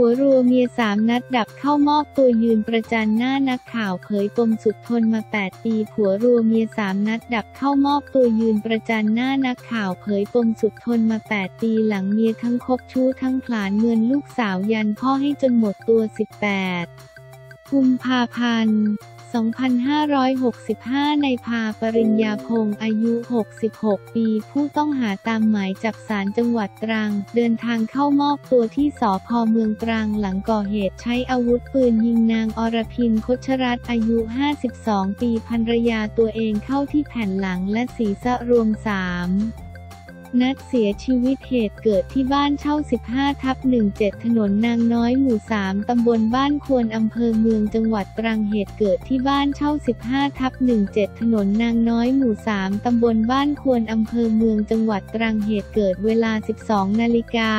ผัวรัวเมียสามนัดดับเข้ามอบตัวยืนประจันหน้านักข่าวเผยปมสุดทนมา 8 ปีผัวรัวเมียสามนัดดับเข้ามอบตัวยืนประจันหน้านักข่าวเผยปมสุดทนมา 8 ปีหลังเมียทั้งคบชู้ทั้งผลาญเงินลูกสาวยันพ่อให้จนหมดตัว 18 กุมภาพันธ์ 2565 ในพาปริญญาพงศ์อายุ 66 ปี ผู้ต้องหาตามหมายจับศาลจังหวัดตรัง เดินทางเข้ามอบตัวที่สพเมืองตรังหลังก่อเหตุใช้อาวุธปืนยิงนางอรพินคชรัตอายุ 52 ปีภรรยาตัวเองเข้าที่แผ่นหลังและศีรษะรวม 3 นัดเสียชีวิตเหตุเกิดที่บ้านเช่า 15 ทับ 17 ถนนนางน้อยหมู่ 3 ตำบลบ้านควรอำเภอเมืองจังหวัดตรังเหตุเกิดที่บ้านเช่า 15 ทับ 17 ถนนนางน้อยหมู่ 3 ตำบลบ้านควรอำเภอเมืองจังหวัดตรังเหตุเกิดเวลา 12 นาฬิกา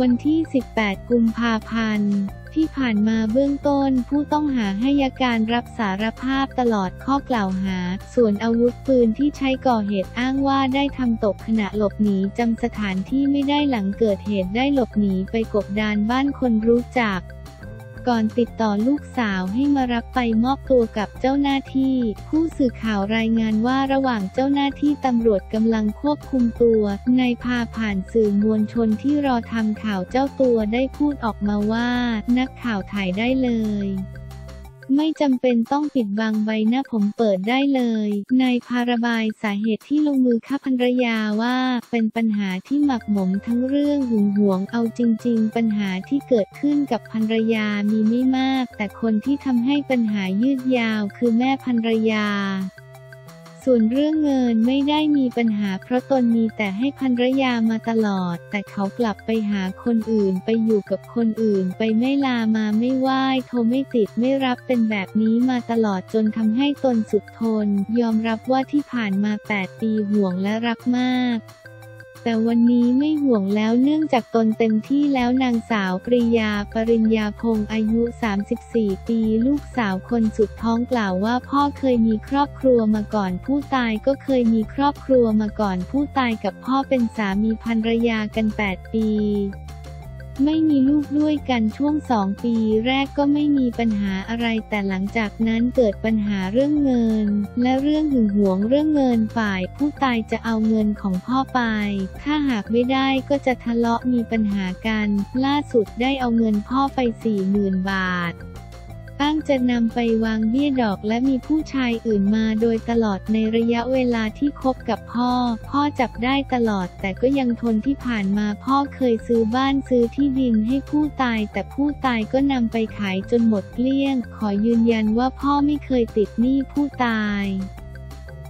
วันที่ 18 กุมภาพันธ์ที่ผ่านมาเบื้องต้นผู้ต้องหาให้ยาการรับสารภาพตลอดข้อกล่าวหา ส่วนอาวุธปืนที่ใช้ก่อเหตุอ้างว่าได้ทำตกขณะหลบหนีจำสถานที่ไม่ได้หลังเกิดเหตุได้หลบหนีไปกบดานบ้านคนรู้จัก ก่อนติดต่อลูกสาวให้มารับไปมอบตัวกับเจ้าหน้าที่ ผู้สื่อข่าวรายงานว่าระหว่างเจ้าหน้าที่ตำรวจกำลังควบคุมตัวนายพาผ่านสื่อมวลชนที่รอทำข่าวเจ้าตัวได้พูดออกมาว่า นักข่าวถ่ายได้เลย ไม่จำเป็นต้องปิดบังใบหน้าผมเปิดได้เลย นายพาระบายสาเหตุที่ลงมือฆ่าภรรยาว่า เป็นปัญหาที่หมักหมมทั้งเรื่องหึงหวงเอาจริง ๆ ปัญหาที่เกิดขึ้นกับภรรยามีไม่มาก แต่คนที่ทำให้ปัญหายืดยาวคือแม่ภรรยา ส่วนเรื่องเงินไม่ได้มีปัญหาเพราะตนมีแต่ให้ภรรยามาตลอด แต่เขากลับไปหาคนอื่นไปอยู่กับคนอื่น ไปไม่ลามาไม่ไหว้โทรไม่ติดไม่รับเป็นแบบนี้มาตลอดจนทำให้ตนสุดทน ยอมรับว่าที่ผ่านมา 8 ปีห่วงและรักมาก แต่วันนี้ไม่ห่วงแล้วเนื่องจากตนเต็มที่แล้วนางสาวปริยาปริญญาพงศ์อายุ 34 ปี ลูกสาวคนสุดท้องกล่าวว่าพ่อเคยมีครอบครัวมาก่อนผู้ตายก็เคยมีครอบครัวมาก่อนผู้ตายกับพ่อเป็นสามีภรรยากัน 8 ปี ไม่มีลูกด้วยกันช่วงสองปีแรกก็ไม่มีปัญหาอะไร แต่หลังจากนั้นเกิดปัญหาเรื่องเงิน และเรื่องหึงหวงเรื่องเงินฝ่าย ผู้ตายจะเอาเงินของพ่อไป ถ้าหากไม่ได้ก็จะทะเลาะมีปัญหากัน ล่าสุดได้เอาเงินพ่อไปสี่หมื่นบาท อ้างจะนำไปวางเบี้ยดอกและมีผู้ชายอื่นมาโดยตลอดในระยะเวลาที่คบกับพ่อ พ่อจับได้ตลอดแต่ก็ยังทนที่ผ่านมาพ่อเคยซื้อบ้านซื้อที่ดินให้ผู้ตาย แต่ผู้ตายก็นำไปขายจนหมดเกลี้ยง ขอยืนยันว่าพ่อไม่เคยติดหนี้ผู้ตาย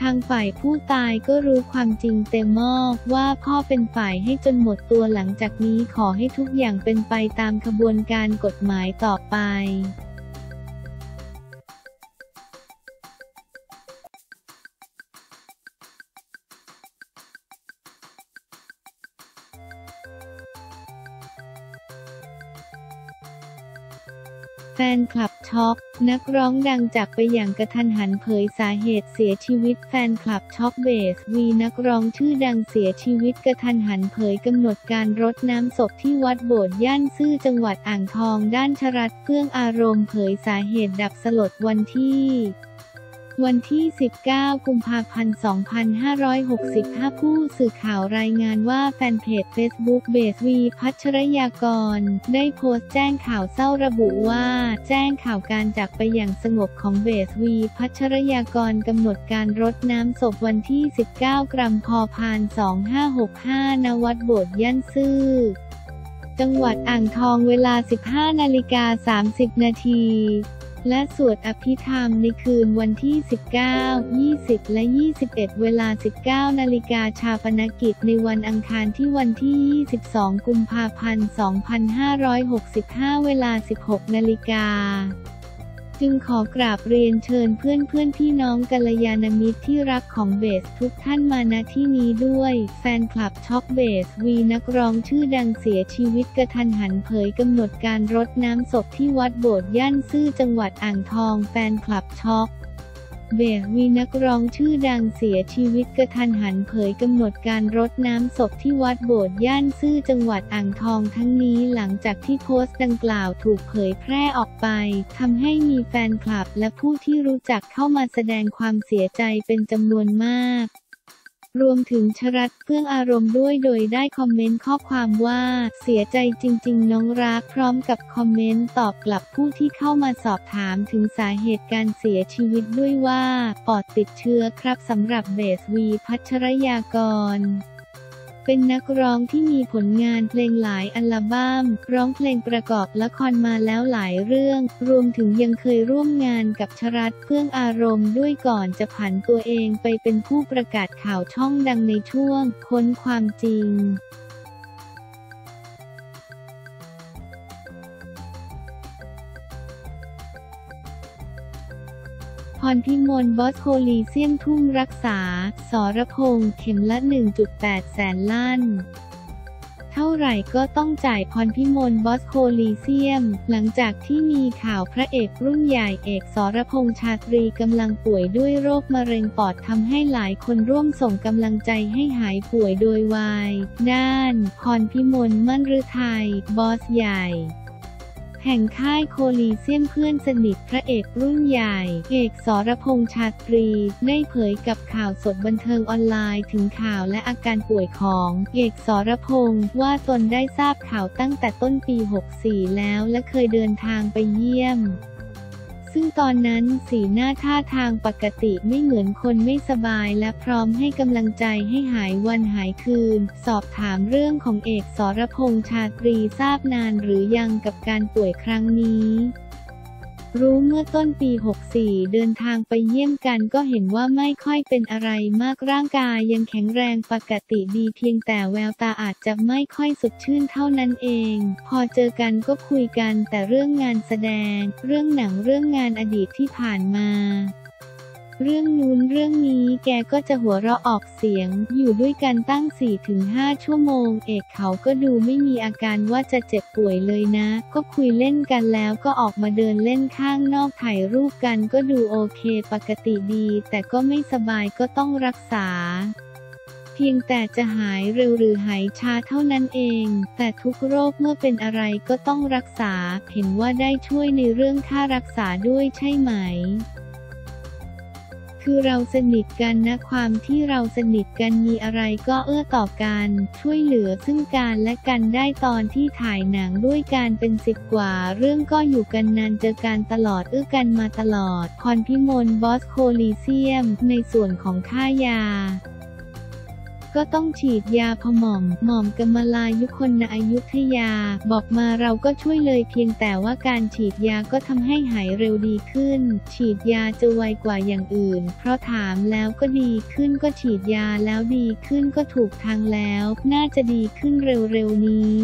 ทางฝ่ายผู้ตายก็รู้ความจริงเต็มหม้อว่าพ่อเป็นฝ่ายให้จนหมดตัวหลังจากนี้ขอให้ทุกอย่างเป็นไปตามขบวนการกฎหมายต่อไป แฟนคลับช็อก นักร้องดังจากไปอย่างกระทันหันเผยสาเหตุเสียชีวิตแฟนคลับช็อกเบสวีนักร้องชื่อดังเสียชีวิตกระทันหันเผยกำหนดการรดน้ำศพที่วัดโบสถ์ย่านซื่อจังหวัดอ่างทองด้านชรัตเฟื่องอารมณ์เผยสาเหตุดับสลดวันที่ วันที่ 19 กุมภาพันธ์ 2565 ผู้สื่อข่าวรายงานว่าแฟนเพจ Facebook เบสวีพัชรยากร ได้โพสต์แจ้งข่าวเศร้าระบุว่า แจ้งข่าวการจากไปอย่างสงบของเบสวีพัชรยากรกำหนดการรดน้ำศพวันที่ 19 กรัมพอพาน 2565ณวัดโบสถ์ย่านซื่อจังหวัดอ่างทองเวลา 15 นาฬิกา 30 นาที และสวดอภิธรรมในคืนวันที่ 19 20 และ 21 เวลา 19 นาฬิกาชาปนกิจในวันอังคารที่วันที่ 22 กุมภาพันธ์ 2565 เวลา 16 นาฬิกา จึงขอกราบเรียนเชิญเพื่อนเพื่อนพี่น้องกัลยาณมิตรที่รักของเบสทุกท่านมาณที่นี้ด้วย แฟนคลับช็อกเบสวีนักร้องชื่อดังเสียชีวิตกระทันหันเผยกำหนดการรดน้ำศพที่วัดโบสถ์ย่านซื่อจังหวัดอ่างทอง แฟนคลับช็อก เบสวีนักร้องชื่อดังเสียชีวิตกระทันหันเผยกำหนดการรดน้ำศพที่วัดโบสถ์ย่านซื่อจังหวัดอ่างทองทั้งนี้หลังจากที่โพสต์ดังกล่าวถูกเผยแพร่ออกไปทำให้มีแฟนคลับและผู้ที่รู้จักเข้ามาแสดงความเสียใจเป็นจำนวนมาก รวมถึงชรัตเพื่องอารมณ์ด้วยโดยได้คอมเมนต์ข้อความว่า เสียใจจริง ๆ น้องรักพร้อมกับคอมเมนต์ตอบกลับผู้ที่เข้ามาสอบถามถึงสาเหตุการเสียชีวิตด้วยว่า ปอดติดเชื้อครับสำหรับเบสวีพัชรยากร เป็นนักร้องที่มีผลงานเพลงหลายอัลบั้ม ร้องเพลงประกอบละครมาแล้วหลายเรื่อง รวมถึงยังเคยร่วมงานกับชรัตเพื่องอารมณ์ด้วยก่อนจะผันตัวเองไปเป็นผู้ประกาศข่าวช่องดังในช่วง ค้นความจริง รพิมลบอสโคลีเซียมทุ่มรักษา สรพงษ์เข็มละ 1.8 แสนล้านเท่าไหร่ก็ต้องจ่ายพรพิมลบอสโคลีเซียม หลังจากที่มีข่าวพระเอกรุ่นใหญ่เอกสรพงษ์ชาตรีกำลังป่วยด้วยโรคมะเร็งปอดทำให้หลายคนร่วมส่งกำลังใจให้หายป่วยโดยวายด้านพรพิมลมั่นฤทัยบอสใหญ่ แห่งค่ายโคลีเซียมเพื่อนสนิทพระเอกรุ่นใหญ่ เอกสรพงษ์ชาตรี ได้เผยกับข่าวสดบันเทิงออนไลน์ถึงข่าวและอาการป่วยของ เอกสรพงษ์ว่าตนได้ทราบข่าวตั้งแต่ต้นปี 64 แล้วและเคยเดินทางไปเยี่ยม ซึ่งตอนนั้นสีหน้าท่าทางปกติไม่เหมือนคนไม่สบายและพร้อมให้กำลังใจให้หายวันหายคืน สอบถามเรื่องของเอกสรพงษ์ชาตรีทราบนานหรือยังกับการป่วยครั้งนี้ รู้เมื่อต้นปี 64 เดินทางไปเยี่ยมกันก็เห็นว่าไม่ค่อยเป็นอะไรมากร่างกายยังแข็งแรงปกติดีเพียงแต่แววตาอาจจะไม่ค่อยสดชื่นเท่านั้นเอง พอเจอกันก็คุยกันแต่เรื่องงานแสดง เรื่องหนังเรื่องงานอดีตที่ผ่านมา เรื่องนู้นเรื่องนี้แกก็จะหัวเราะออกเสียง อยู่ด้วยกันตั้ง 4-5 ชั่วโมง เอกเขาก็ดูไม่มีอาการว่าจะเจ็บป่วยเลยนะ ก็คุยเล่นกันแล้วก็ออกมาเดินเล่นข้างนอกถ่ายรูปกันก็ดูโอเคปกติดี แต่ก็ไม่สบายก็ต้องรักษาเพียงแต่จะหายเร็วหรือหายช้าเท่านั้นเอง แต่ทุกโรคเมื่อเป็นอะไรก็ต้องรักษา เห็นว่าได้ช่วยในเรื่องค่ารักษาด้วยใช่ไหม คือเราสนิทกันนะความที่เราสนิทกันมีอะไรก็เอื้อต่อกันช่วยเหลือซึ่งกันและกันได้ตอนที่ถ่ายหนังด้วยการเป็นสิบกว่า เรื่องก็อยู่กันนานเจอกันตลอดเอื้อกันมาตลอด คอนพิมลบอสโคลีเซียม ในส่วนของค่ายา ก็ต้องฉีดยาพหม่อม หม่อมกมลายุคนณอายุธยา บอกมาเราก็ช่วยเลยเพียงแต่ว่าการฉีดยาก็ทำให้หายเร็วดีขึ้น ฉีดยาจะไวกว่าอย่างอื่น เพราะถามแล้วก็ดีขึ้นก็ฉีดยาแล้วดีขึ้นก็ถูกทางแล้ว น่าจะดีขึ้นเร็วๆนี้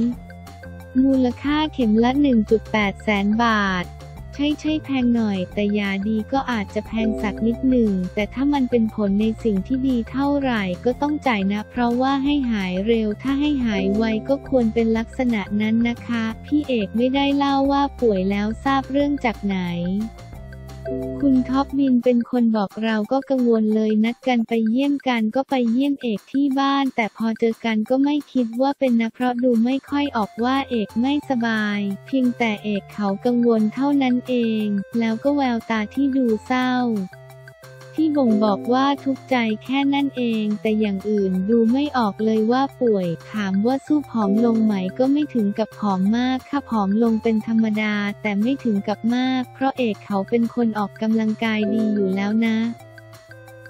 มูลค่าเข็มละ 1.8 แสนบาท ใช่ใช่แพงหน่อย แต่ยาดีก็อาจจะแพงสักนิดหนึ่ง แต่ถ้ามันเป็นผลในสิ่งที่ดีเท่าไหร่ก็ต้องจ่ายนะ เพราะว่าให้หายเร็วถ้าให้หายไวก็ควรเป็นลักษณะนั้นนะคะ พี่เอกไม่ได้เล่าว่าป่วยแล้วทราบเรื่องจากไหน คุณท็อปบินเป็นคนบอกเราก็กังวลเลยนัดกันไปเยี่ยมกันก็ไปเยี่ยมเอกที่บ้าน แต่พอเจอกันก็ไม่คิดว่าเป็นนะเพราะดูไม่ค่อยออกว่าเอกไม่สบาย เพียงแต่เอกเขากังวลเท่านั้นเอง แล้วก็แววตาที่ดูเศร้า ที่บ่งบอกว่าทุกใจแค่นั่นเอง แต่อย่างอื่นดูไม่ออกเลยว่าป่วย ถามว่าสู้ผอมลงไหมก็ไม่ถึงกับผอมมากค่ะผอมลงเป็นธรรมดา แต่ไม่ถึงกับมาก เพราะเอกเขาเป็นคนออกกำลังกายดีอยู่แล้วนะ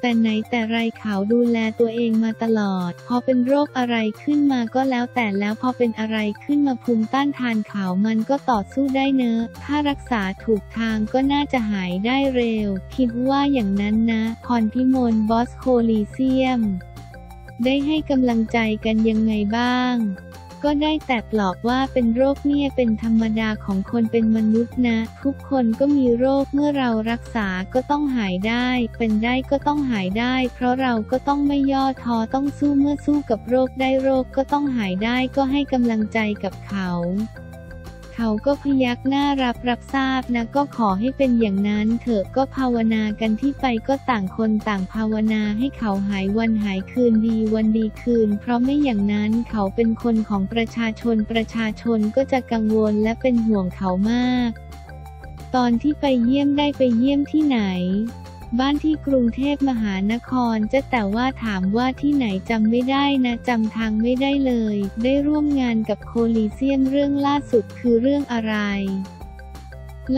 แต่ไหนแต่ไรเขาดูแลตัวเองมาตลอด พอเป็นโรคอะไรขึ้นมาก็แล้วแต่แล้วพอเป็นอะไรขึ้นมาภูมิต้านทานเขามันก็ต่อสู้ได้เนอะ ถ้ารักษาถูกทางก็น่าจะหายได้เร็ว คิดว่าอย่างนั้นนะพรพิมลบอสโคลีเซียม ได้ให้กำลังใจกันยังไงบ้าง ก็ได้แต่ปลอบว่าเป็นโรคเนี่ยเป็นธรรมดาของคนเป็นมนุษย์นะ ทุกคนก็มีโรคเมื่อเรารักษาก็ต้องหายได้ เป็นได้ก็ต้องหายได้ เพราะเราก็ต้องไม่ย่อท้อต้องสู้เมื่อสู้กับโรคได้โรคก็ต้องหายได้ก็ให้กำลังใจกับเขา เขาก็พยักหน้ารับรับทราบนะก็ขอให้เป็นอย่างนั้นเถอะก็ภาวนากันที่ไปก็ต่างคนต่างภาวนาให้เขาหายวันหายคืนดีวันดีคืน เพราะไม่อย่างนั้นเขาเป็นคนของประชาชนประชาชนก็จะกังวลและเป็นห่วงเขามาก ตอนที่ไปเยี่ยมได้ไปเยี่ยมที่ไหน บ้านที่กรุงเทพมหานครจะแต่ว่าถามว่าที่ไหนจำไม่ได้นะจำทางไม่ได้เลย ได้ร่วมงานกับโคลีเซียมเรื่องล่าสุดคือเรื่องอะไร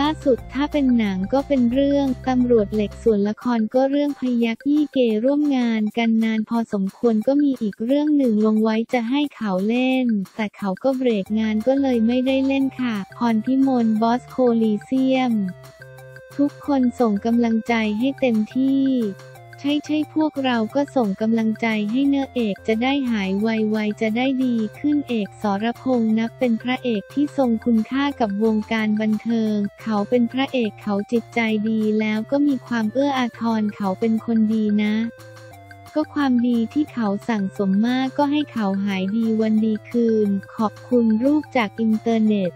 ล่าสุดถ้าเป็นหนังก็เป็นเรื่อง ตำรวจเหล็กส่วนละครก็เรื่องพยักยี่เกร่วมงานกันนานพอสมควรก็มีอีกเรื่องหนึ่งลงไว้จะให้เขาเล่น แต่เขาก็เบรกงานก็เลยไม่ได้เล่นค่ะ พรพิมลบอสโคลีเซียม ทุกคนส่งกำลังใจให้เต็มที่ ใช่ใช่พวกเราก็ส่งกำลังใจให้เนอเอกจะได้หายไวๆจะได้ดีขึ้นเอกสรพงษ์นับเป็นพระเอกที่ทรงคุณค่ากับวงการบันเทิง เขาเป็นพระเอกเขาจิตใจดีแล้วก็มีความเอื้ออาทรเขาเป็นคนดีนะก็ความดีที่เขาสั่งสมมากก็ให้เขาหายดีวันดีคืน ขอบคุณรูปจากอินเทอร์เน็ต